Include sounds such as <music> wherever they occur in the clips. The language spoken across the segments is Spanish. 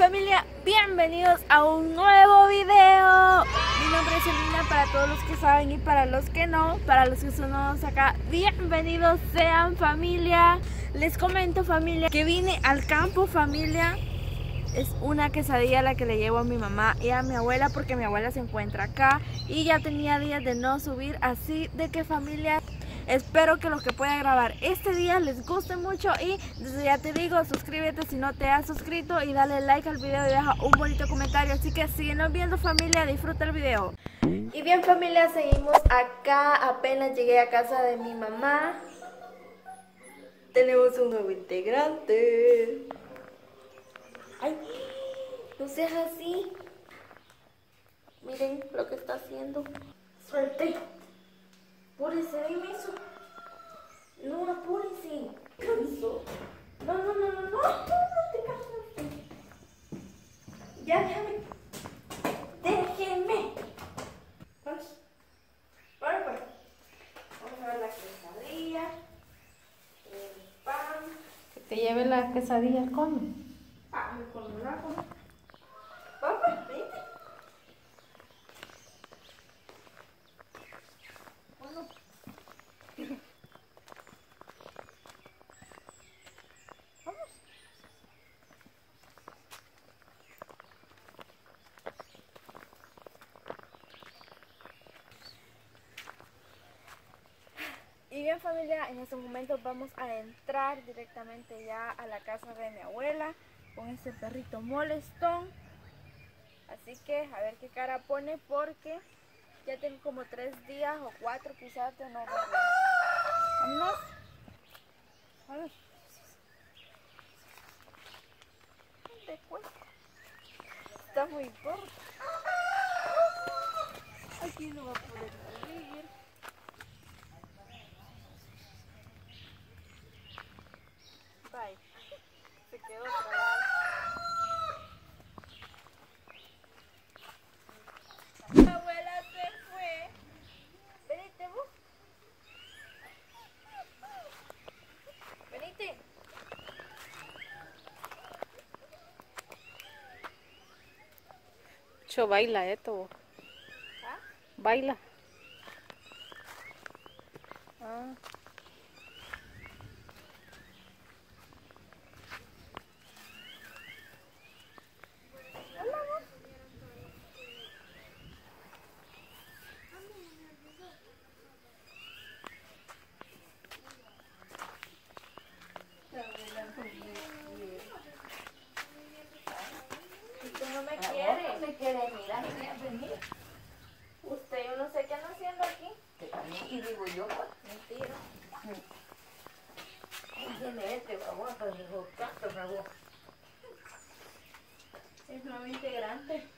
familia, bienvenidos a un nuevo video. Mi nombre es Elina para todos los que saben y para los que no Para los que son nuevos acá, bienvenidos sean familia. Les comento familia que vine al campo familia. Es una quesadilla la que le llevo a mi mamá y a mi abuela porque mi abuela se encuentra acá y ya tenía días de no subir así de que familia Espero que lo que pueda grabar este día les guste mucho y desde ya te digo, suscríbete si no te has suscrito y dale like al video y deja un bonito comentario. Así que síguenos viendo familia, disfruta el video. Y bien familia, seguimos acá, apenas llegué a casa de mi mamá. Tenemos un nuevo integrante. Ay, no seas así. Miren lo que está haciendo. Suerte. Apúrese, dime eso. No, apúrese. Canso. No, no, no, no, no. No te cansaste. Ya, déjame. Déjenme. Vamos. Bueno, pues. Vamos a ver la quesadilla. El pan. Que te lleve la quesadilla al cono. Ah, me con la con. Papá, vente. Bueno. Vamos. Y bien familia, en estos momentos vamos a entrar directamente ya a la casa de mi abuela con este perrito molestón. Así que a ver qué cara pone porque ya tengo como tres días o cuatro quizás de no. Vámonos. A ver. Aquí no va a poder La abuela se fue. Venite vos. Venite. Baila esto. ¿Ah? Baila. Ah. Usted no me quiere. me quiere mirar, quiere venir. Usted, yo no sé qué anda haciendo aquí. Y digo yo, pues, Mentira. tiene este baboso, digo, tanto baboso. Es nuevo integrante.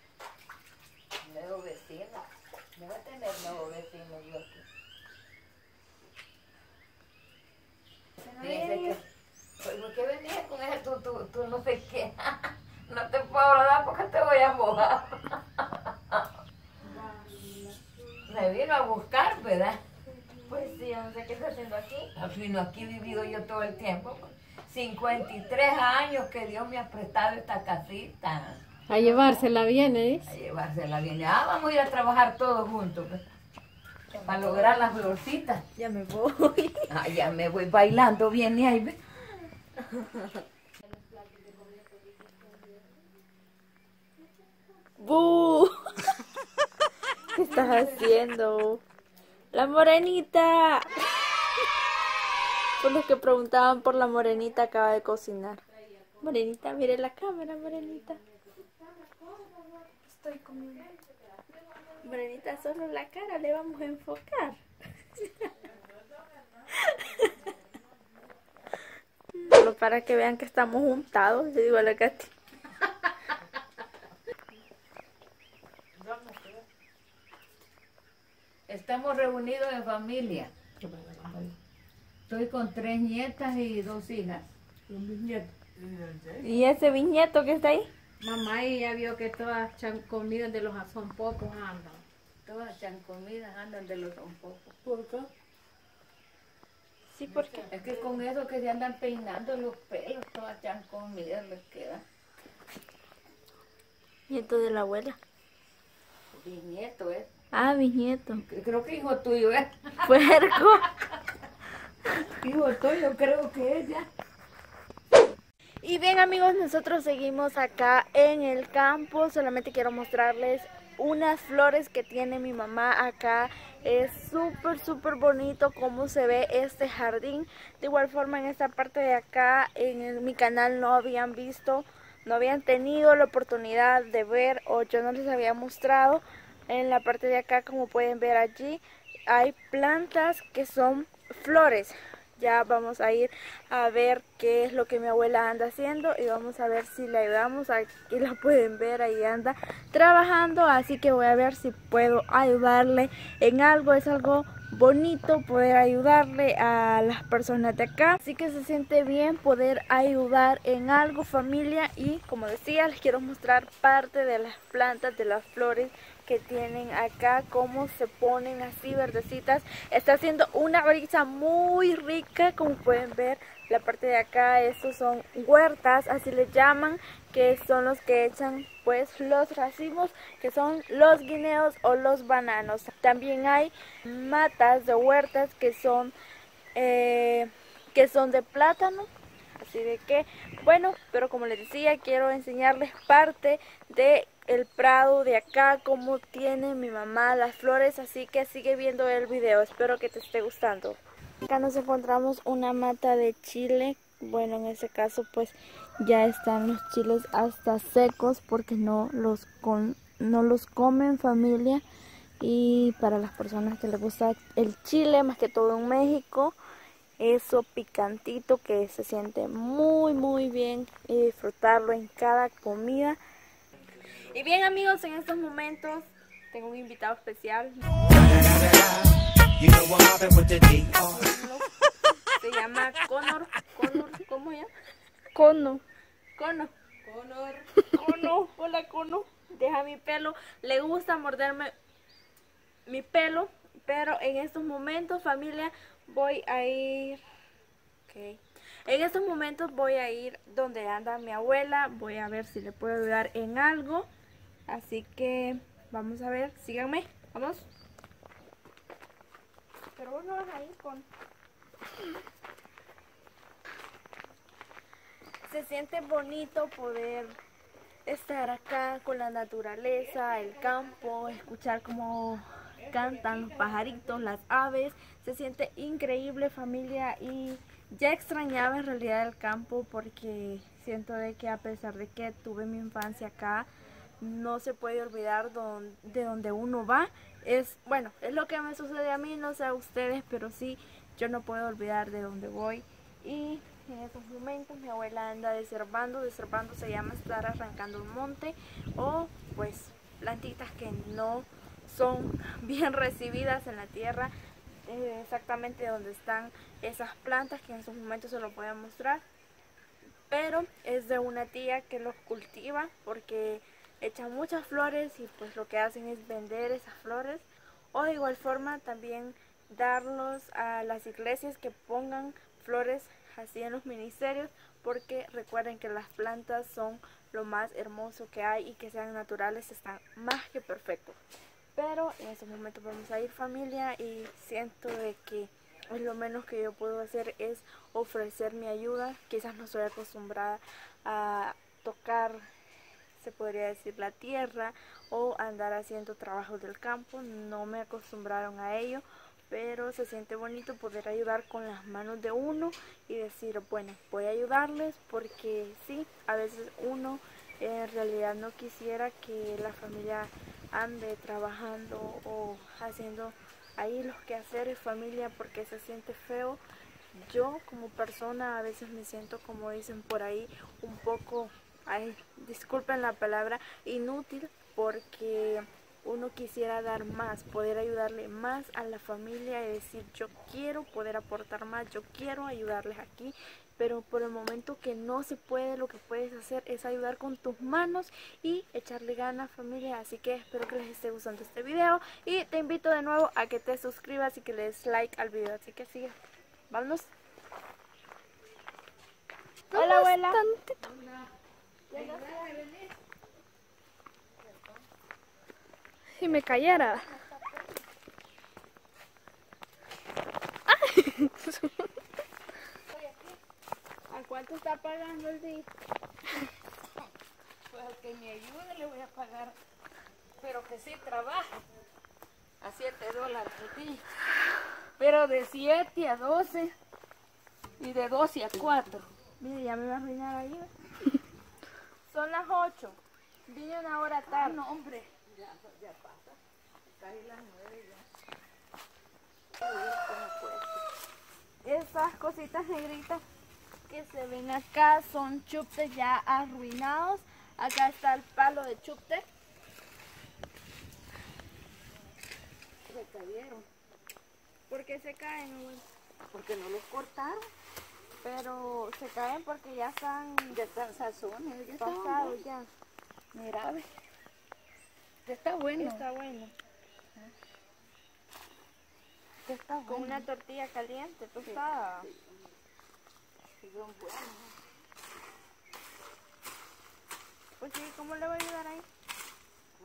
Nuevo vecino. Me va a tener nuevo vecino yo aquí. Dice que, pues, ¿por qué venías con ese tú, tú, tú no sé qué? <laughs> no te puedo hablar porque te voy a mojar. Me vino a buscar, ¿verdad? Pues sí, yo no sé qué está haciendo aquí. Al fin, aquí he vivido yo todo el tiempo. 53 años que Dios me ha prestado esta casita. A llevársela viene, dice. A llevársela bien. Ah, vamos a ir a trabajar todos juntos. pues, Para lograr las florcitas. Ya me voy. <laughs> Ah, ya me voy bailando bien y ahí ve. ¡Bu! <laughs> ¿Qué estás haciendo? La morenita. Por los que preguntaban por la morenita acaba de cocinar. Morenita, mire la cámara, morenita. Estoy comiendo. Morenita, solo la cara le vamos a enfocar. Solo para que vean que estamos juntados, le digo a la Katy. Estamos reunidos en familia. Estoy con tres nietas y dos hijas. ¿Y ese bisnieto que está ahí? Mamá ella vio que todas han comido de los son pocos andan. Todas están comidas, andan de los poco. ¿Por qué? Sí, porque Es que con eso que se andan peinando los pelos, todas están comidas les queda. Nieto de la abuela. Bisnieto, ¿eh? Ah, bisnieto. Creo que hijo tuyo, ¿eh? Puerco. <laughs> Hijo tuyo, creo que es ya. Y bien amigos, nosotros seguimos acá en el campo. Solamente quiero mostrarles unas flores que tiene mi mamá acá. Es súper, súper bonito cómo se ve este jardín. De igual forma en esta parte de acá, en mi canal no habían visto, no habían tenido la oportunidad de ver o yo no les había mostrado. En la parte de acá, como pueden ver allí, hay plantas que son flores ya vamos a ir a ver qué es lo que mi abuela anda haciendo y vamos a ver si le ayudamos. Aquí la pueden ver, ahí anda trabajando, así que voy a ver si puedo ayudarle en algo. Es algo bonito poder ayudarle a las personas de acá. Así que se siente bien poder ayudar en algo familia y como decía les quiero mostrar parte de las plantas, de las flores que tienen acá, cómo se ponen así verdecitas. Está haciendo una brisa muy rica, como pueden ver. La parte de acá, estos son huertas, así le llaman, que son los que echan pues los racimos, que son los guineos o los bananos. También hay matas de huertas que son, eh, que son de plátano, así de que, bueno, pero como les decía, quiero enseñarles parte de el prado de acá, como tiene mi mamá las flores, así que sigue viendo el video, espero que te esté gustando. Acá nos encontramos una mata de chile, bueno en ese caso pues ya están los chiles hasta secos porque no los, con, no los comen familia y para las personas que les gusta el chile, más que todo en México, eso picantito que se siente muy muy bien y disfrutarlo en cada comida. Y bien amigos, en estos momentos tengo un invitado especial. <laughs> Se llama Connor. Connor, ¿cómo? Cono. Cono. Connor. Cono. Hola Cono. Deja mi pelo. Le gusta morderme mi pelo. Pero en estos momentos, familia, voy a ir... Okay. En estos momentos voy a ir donde anda mi abuela. Voy a ver si le puedo ayudar en algo. Así que vamos a ver, síganme, vamos. Pero vos no vas a ir con... Se siente bonito poder estar acá con la naturaleza, el campo, escuchar cómo cantan los pajaritos, las aves. Se siente increíble familia y ya extrañaba en realidad el campo porque siento de que a pesar de que tuve mi infancia acá, no se puede olvidar de donde uno va. Es, bueno, es lo que me sucede a mí, no sé a ustedes, pero sí, yo no puedo olvidar de dónde voy. Y en estos momentos mi abuela anda deservando, deservando se llama estar arrancando un monte o pues plantitas que no son <laughs> bien recibidas en la tierra, eh, exactamente donde están esas plantas que en estos momentos se lo voy a mostrar. Pero es de una tía que los cultiva porque echan muchas flores y pues lo que hacen es vender esas flores o de igual forma también darlos a las iglesias que pongan flores así en los ministerios porque recuerden que las plantas son lo más hermoso que hay y que sean naturales están más que perfectos. Pero en estos momentos vamos a ir familia y siento de que lo menos que yo puedo hacer es ofrecer mi ayuda. Quizás no estoy acostumbrada a tocar se podría decir la tierra o andar haciendo trabajos del campo. No me acostumbraron a ello, pero se siente bonito poder ayudar con las manos de uno y decir, bueno, voy a ayudarles porque sí, a veces uno en realidad no quisiera que la familia ande trabajando o haciendo ahí los quehaceres familia porque se siente feo. Yo como persona a veces me siento como dicen por ahí un poco ay, disculpen la palabra, inútil porque uno quisiera dar más, poder ayudarle más a la familia y decir yo quiero poder aportar más, yo quiero ayudarles aquí, pero por el momento que no se puede, lo que puedes hacer es ayudar con tus manos y echarle ganas familia, así que espero que les esté gustando este video y te invito de nuevo a que te suscribas y que le des like al video, así que sigue, vámonos. Hola abuela. Si me cayera. ¿A cuánto está pagando el día? Pues al que me ayude le voy a pagar, pero que sí trabaje. A 7 dólares al día. Pero de 7 a 12 y de 12 a 4. Mire, ya me va a arruinar ahí. ¿ve? Son las 8. Vine una hora tarde. No, hombre. Ya, ya pasa. Casi las 9 ya. Estas cositas negritas que se ven acá son chuptes ya arruinados. Acá está el palo de chupte. Se cayeron. ¿Por qué se caen? Porque no los cortaron. Pero se caen porque ya están Ya están sazones. Ya pasados ya. Mira, está bueno. Está bueno. Está bueno. Con una tortilla caliente, tostada. Sí. Pues sí, ¿cómo le voy a ayudar ahí?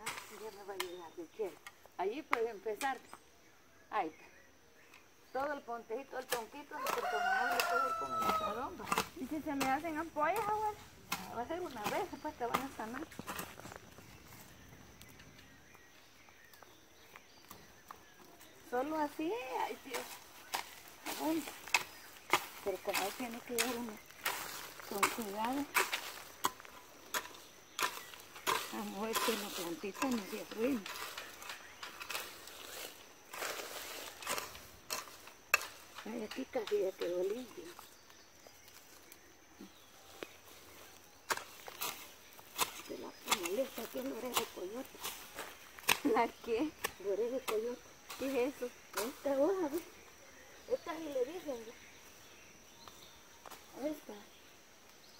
Ah, ya me va a ayudar. ¿De qué? Allí puede empezar. Ahí está. Todo el pontejito, el tonquito, como no le puedo con el va. ¿Y si se me hacen ampollas, abuela? Ah, Va a ser una vez, después te van a sanar. Solo así, ay Dios. Ay, pero como tiene que ir uno con cuidado. Vamos a ver que la plantita no se arruine. Ay, aquí casi ya quedó limpio. de la que en la oreja de coyote. ¿La qué? De coyote. ¿Qué es eso? Esta hoja, ¿ves? Esta sí le dicen. Esta.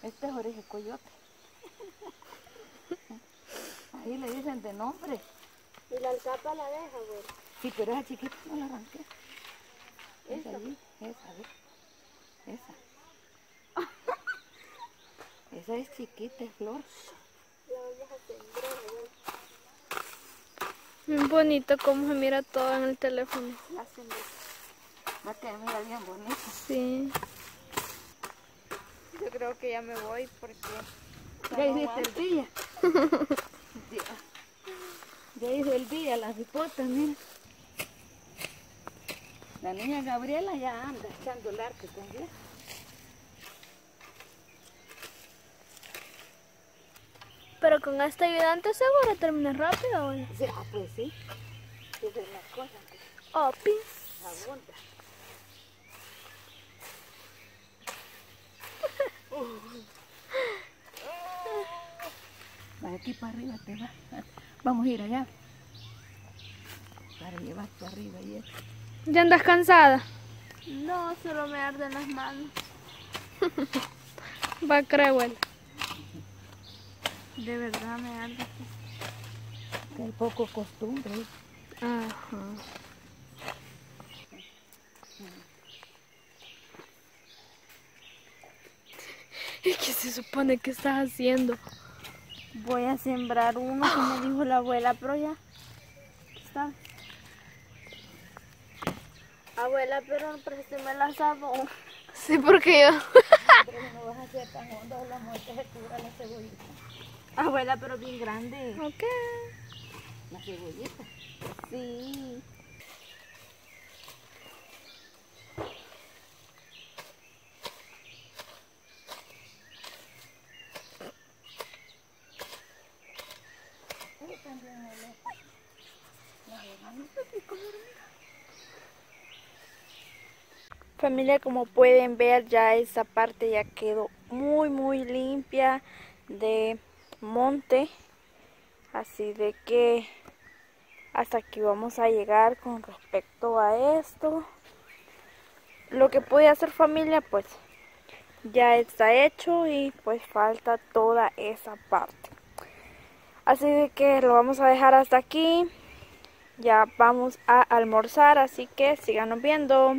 Esta es oreja coyote. Ahí le dicen de nombre. ¿Y la alcapa la deja, abuela? Sí, pero esa chiquita no la arranqué. Esa allí, esa, ¿ves? Esa. <laughs> Esa es chiquita, es flor. La vamos a sembrar, abuela. Bien bonito cómo se mira todo en el teléfono. Va a quedar mira bien bonita. Sí. Yo creo que ya me voy porque... Ya hiciste el día. <laughs> ya. Ya hizo el día la cipota, mira. La niña Gabriela ya anda echando el arte también. Pero con este ayudante seguro termina rápido, abuela. Sí, ah, pues sí. Esa es la cosa Oh, pis. abunda. <laughs> Va aquí para arriba te va. Vamos a ir allá. Para llevarte arriba y eso. ¿Ya andas cansada? No, solo me arden las manos. <laughs> Va a creer, abuela. De verdad me arde. Que hay poco costumbre. Ajá. ¿Y qué se supone que estás haciendo? Voy a sembrar uno, como dijo la abuela, pero ya. Está. Abuela, pero présteme el asadón. Sí, porque yo. Pero no vas a hacer tan hondo la muerte se cubra la cebollita. Abuela, pero bien grande. Ok. La cebollita. Sí. Familia, como pueden ver, ya esa parte ya quedó muy, muy limpia de monte. Así de que hasta aquí vamos a llegar con respecto a esto. Lo que puede hacer familia, pues ya está hecho y pues falta toda esa parte. Así de que lo vamos a dejar hasta aquí. Ya vamos a almorzar, así que síganos viendo.